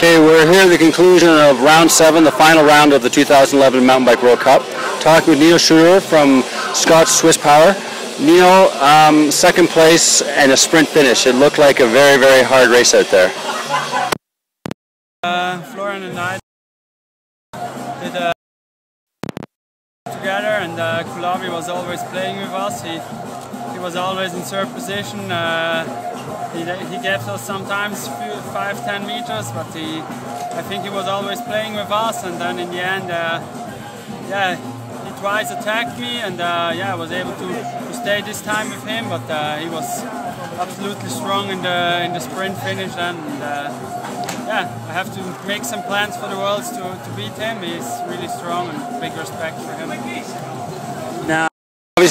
Okay, we're here at the conclusion of round seven, the final round of the 2011 Mountain Bike World Cup. Talking with Nino Schurter from Scott Swiss Power. Nino, um, second place and a sprint finish. It looked like a very, very hard race out there. Uh, Florian and I did uh, together, and uh, Kulhavy was always playing with us. He he was always in third position. Uh, he, he gave us sometimes five, ten meters, but he, I think he was always playing with us. And then in the end, uh, yeah, he twice attacked me, and uh, yeah, I was able to, to stay this time with him. But uh, he was absolutely strong in the in the sprint finish, and uh, yeah, I have to make some plans for the worlds to, to beat him. He's really strong, and big respect for him.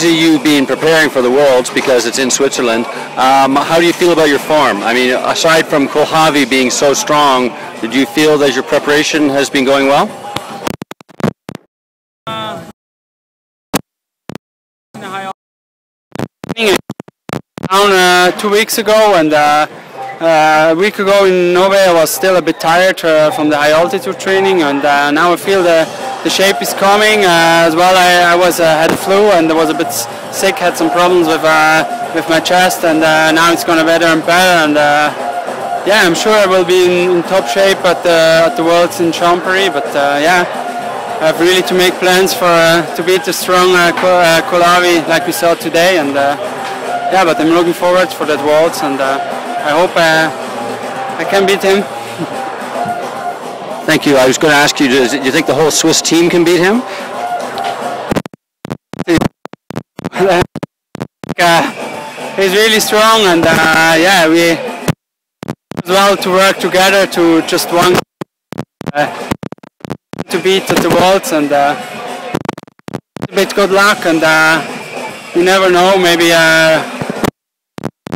You've been preparing for the Worlds because it's in Switzerland. Um, how do you feel about your form? I mean, aside from Kulhavy being so strong, did you feel that your preparation has been going well? Down uh, two weeks ago and uh, uh, a week ago in Norway I was still a bit tired uh, from the high altitude training and uh, now I feel the the shape is coming uh, as well. I, I was uh, had a flu and I was a bit sick, had some problems with uh, with my chest, and uh, now it's going to better and better. And uh, yeah, I'm sure I will be in, in top shape at the at the Worlds in Champéry. But uh, yeah, I have really to make plans for to beat the strong uh, Kulhavy like we saw today. And yeah, but I'm looking forward for that Worlds, and I hope I can beat him. Thank you. I was going to ask you, do you think the whole Swiss team can beat him? uh, he's really strong and uh, yeah, we as well to work together to just one uh, to beat the Worlds and uh, a bit good luck and uh, you never know, maybe uh,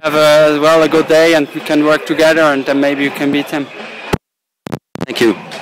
have a, as well a good day and we can work together and then maybe you can beat him. Thank you.